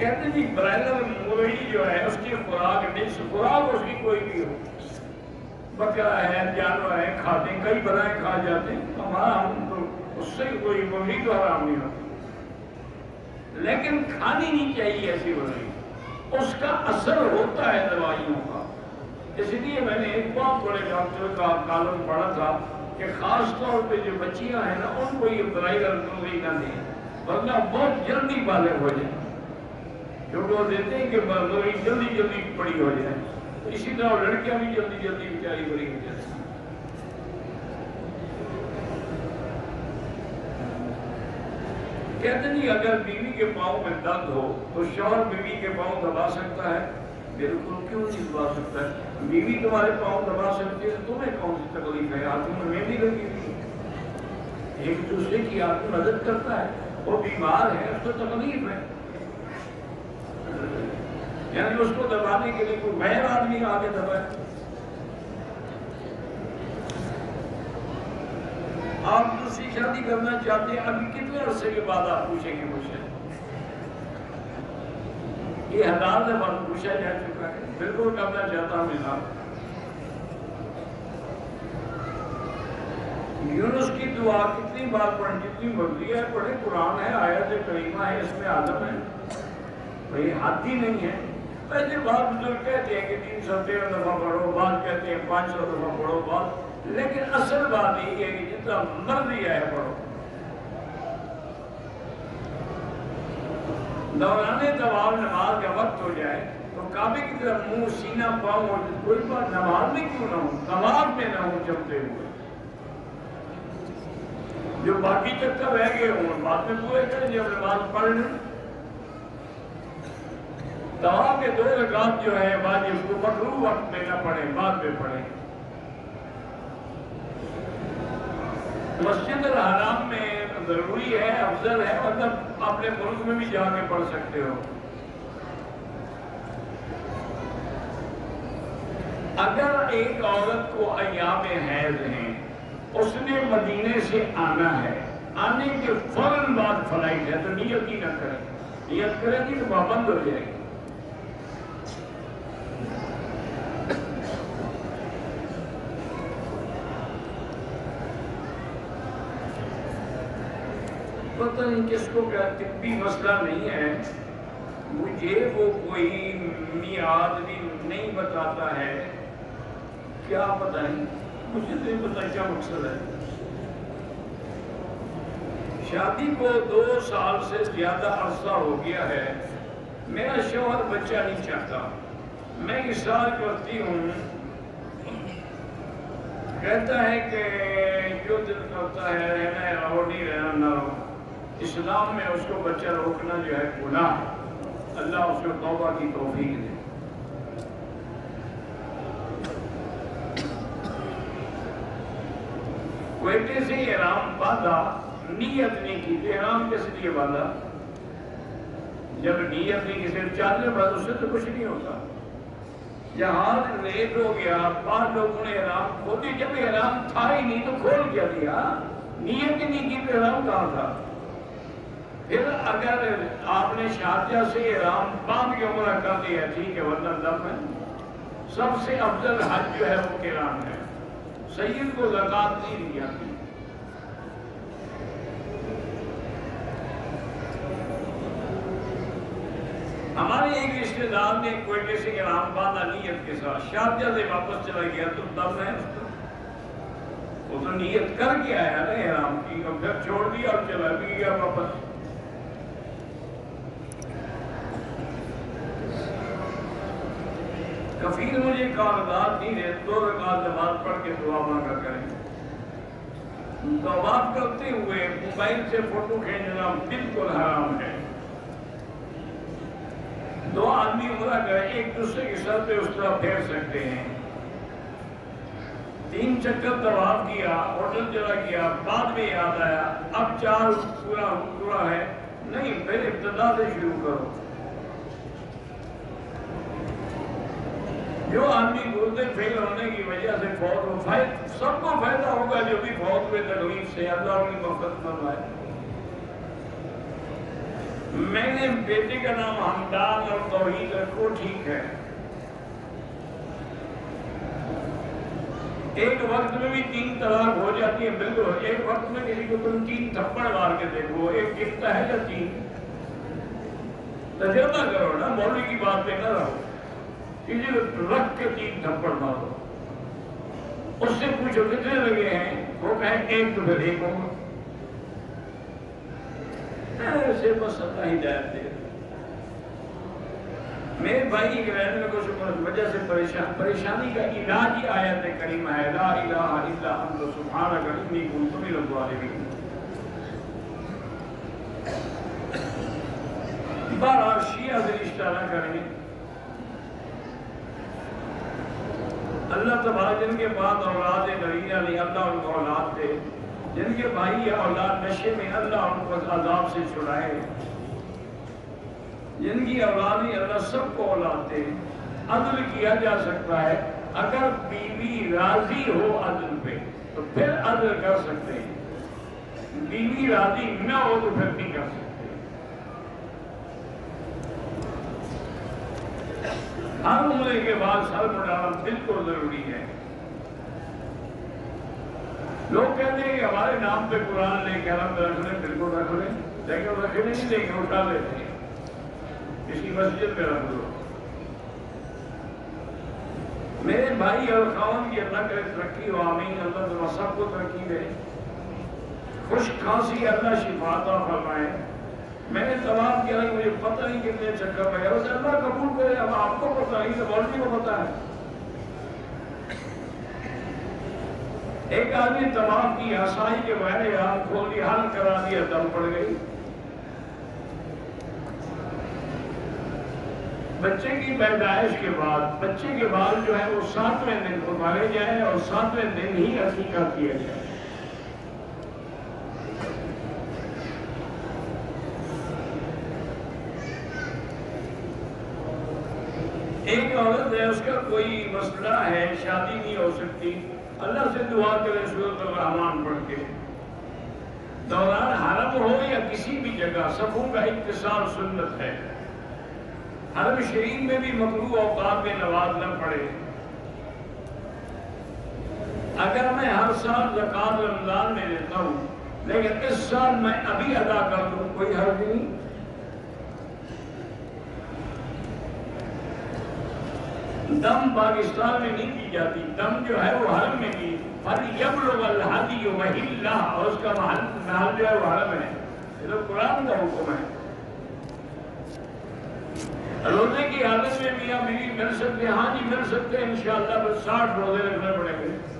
कहते जी ब्रायलर मुर्गी जो है, उसकी खुराक डिश खुराक उसकी कोई भी हो। बकरा है, जानवर है, खाते कई बनाए खा जाते हमारा हम तो उससे कोई मुर्गी तो हराम नहीं होती। लेकिन खानी नहीं चाहिए ऐसी मुर्गी उसका असर होता है दवाइयों का। इसलिए मैंने एक बहुत बड़े डॉक्टर का कालम पढ़ा था कि खास तौर पे जो बच्चियाँ हैं ना, उनको ये ब्राइलर मुर्गी ना दें वरना बहुत जल्दी बालक हो जाए क्योंकि वो देते हैं कि मुर्गी जल्दी जल्दी बड़ी हो जाए। इसी तरह लड़कियाँ भी जल्दी जल्दी बेचारी बड़ी हो जाती कहते नहीं, अगर बीवी के पाँव में दर्द हो तो शौहर बीवी के पाँव दबा सकता है। बिल्कुल क्यों नहीं दबा सकता है? बीवी तुम्हारे पाँव दबा सकती है तुम्हें कौन सी तकलीफ़ है? आदमी में मेहंदी लगी हुई एक दूसरे की आदमी मदद करता है। वो बीमार है, उसको तकलीफ़ है। यानी उसको दबाने के लिए कोई गैर आदमी आगे दबाए। आप दूसरी शादी करना चाहते हैं, अभी कितने अरसे के बाद आप पूछेंगे मुझसे? ये हज़ार दफ़ा पूछा जा चुका है। बिल्कुल करना चाहता हूँ जनाब यूनुस की दुआ कितनी बार पढ़, जितनी मर्ज़ी है पढ़े कुरान है, आयत करीमा है, इसमें आदम है। भाई हाथी नहीं है। पहले बात बुज़ुर्ग कहते हैं कि तीन सौ तेरह दफ़ा पढ़ो बात कहते हैं पाँच सौ दफ़ा पढ़ो बात लेकिन असल बात यही है कि जितना मर्ज़ी है पढ़ो। दौराने दबाव नमाज़ का वक्त हो जाए तो काबे की तरफ़ मुँह सीना पाँव और कोई बात नमाज़ में क्यों ना हो? नमाज़ में ना हो, जमते हुए। जो बाकी चक्कर रह गए हों, बाद में पूरे करें जब नमाज़ पढ़ लें। दवा के दो रकात जो है वाजिब उसको मकरू वक्त में न पढ़े, बाद में पढ़े। मस्जिद हराम में ज़रूरी है, अफजल है मतलब अपने मुल्क में भी जाके पढ़ सकते हो। अगर एक औरत को अयाम हैज़ है, उसने मदीने से आना है, आने के फ़ौरन बाद फ़्लाइट है तो नियत ही ना करें। नियत करेगी तो पाबंद हो जाएगी। पता नहीं किसको क्या तिब्बी मसला नहीं है। मुझे वो कोई मियाद भी नहीं बताता है। क्या पता नहीं मुझे तो पता क्या मकसद है। शादी को दो साल से ज़्यादा अरसा हो गया है। मेरा शोहर बच्चा नहीं चाहता। मैं इशार करती हूँ। कहता है कि जो दिल करता है, रहना है रहो नहीं रहना, ना रहो इस्लाम में उसको बच्चा रोकना जो है गुनाह है। अल्लाह उसको तौबा की तोफीक दे। बेटे से इराम बांधा नीयत नहीं की तो इराम किस लिए बांधा। जब नीयत नहीं किसी चालने बाद उससे तो कुछ नहीं होता। जहाज़ लेट हो गया, पाँच लोगों ने इराम खोल जब इराम था ही नहीं तो खोल क्या दिया? नीयत नहीं की तो इराम कहाँ था? फिर अगर आपने शादिया से इराम बाँध के उम्र कर दिया ठीक है, वरना दम है। सबसे अफजल हज जो है वो किरान है। सैयद को जक़ात नहीं दी जाती। हमारे एक रिश्तेदार ने कोयटे से इराम बांधा नीयत के साथ। शादिया से वापस चला गया तो दम है वो तो नीयत करके आया ना इराम की, और फिर छोड़ दिया और चला भी गया वापस। कफील मुझे कागजात नहीं है दो रकात नमाज़ पढ़ के दुआ मांगा करें। तवाफ करते हुए मोबाइल से फ़ोटो खींचना बिल्कुल हराम है। दो आदमी उमरा गए एक दूसरे के सर पे उस तरह फेर सकते हैं। तीन चक्कर तवाफ किया, होटल चला गया, बाद में याद आया, अब चार पूरा पूरा है। नहीं, फिर इब्तदा से शुरू करो। जो आदमी गुर्दे फेल होने की वजह से फौत हो फायद सबको फ़ायदा होगा जो भी फौत हुए तकलीफ़ से अल्लाह उनकी मफत फरमाए। मैंने बेटे का नाम हमदान और तोहीद रखो, ठीक है। एक वक्त में भी तीन तलाक हो जाती है, बिल्कुल। एक वक्त में किसी को तुम तीन थप्पड़ मार के देखो, एक गिरता है या तीन? तजर्बा करो ना, मौलवी की बात पे ना रहो। को रख के तीन थप्पड़ मारो। उससे पूछो, कितने लगे हैं? वो कहे, एक तो फिर एक होगा। ऐसे बस अल्लाह हिदायत दे। मेरे भाई की रहने में कुछ वजह से परेशान। परेशानी का इलाज ही आयत करीम है। ला इलाहा इल्ला अंत सुभानक इन्नी कुंतु मिनल ज़ालिमीन बहरहाल, शिया से रिश्ता न करें। अल्लाह तबारा जिनके बाद औलाद नवीना नहीं, अल्लाह उनको औलाद दे। जिनके भाई या औलाद नशे में, अल्लाह उनको अजाब से छुड़ाए। जिनकी औलाद ही अल्लाह सबको औलाद दे। अदल किया जा सकता है। अगर बीवी राज़ी हो अदल पे तो फिर अदल कर सकते हैं। बीवी राज़ी न हो तो फिर नहीं कर सकते। के बाद सर मुड़ाना बिल्कुल ज़रूरी है। लोग कहते हैं कि हमारे नाम पे कुरान लेके हम रख लें बिल्कुल रख लें, लेकिन रखने नहीं लेके उठा लेते हैं। किसी मस्जिद में रख लो मेरे भाई और खावन की अल्लाह करे तरक्की हो, आमीन, अल्लाह तो सबको तरक्की दे। खुश खांसी, अल्लाह शिफाता फरमाए। मैंने तमाम किया कि मुझे पता नहीं कितने चक्कर में गया अल्लाह कबूल करे, अब आपको पता तो मौलवी को पता है। एक आदमी तमाम की आसाई के मैंने हाथ खोल हल करा दिया, दम पड़ गई। बच्चे की पैदाइश के बाद, बच्चे के बाद जो है वो सातवें दिन मारे जाए और सातवें दिन ही अकीका किया जाए। एक औरत है, उसका कोई मसला है, शादी नहीं हो सकती। अल्लाह से दुआ करे, सूरत रहमान पढ़ के। दौरान हरम हो या किसी भी जगह, सबों का इतसार सुन्नत है। हरम शरीफ में भी मकरू औकात में नवाज़ न पड़े अगर मैं हर साल जक़ात रमज़ान में लेता हूँ, लेकिन इस साल मैं अभी अदा कर दूँ, कोई हर्ज नहीं। दम पाकिस्तान में नहीं की जाती। दम जो है वो हरम में की। हर यबलहादी वहिल्ला। और उसका महल महल जो है वो हरम है। ये तो कुरान का हुक्म है। रोज़े की हालत में मियाँ बीवी मिल सकते हैं हाँ जी मिल सकते हैं इन शाह साठ रोज़े रखने पड़ेंगे।